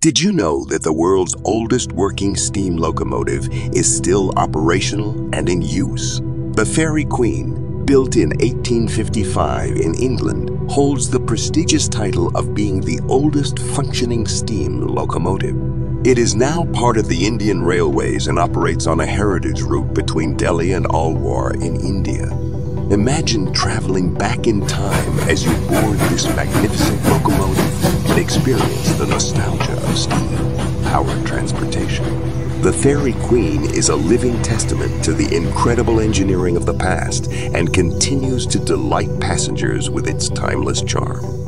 Did you know that the world's oldest working steam locomotive is still operational and in use? The Fairy Queen, built in 1855 in England, holds the prestigious title of being the oldest functioning steam locomotive. It is now part of the Indian Railways and operates on a heritage route between Delhi and Alwar in India. Imagine traveling back in time as you board this magnificent locomotive experience the nostalgia of steam-powered transportation. The Fairy Queen is a living testament to the incredible engineering of the past and continues to delight passengers with its timeless charm.